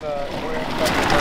Uh, we're in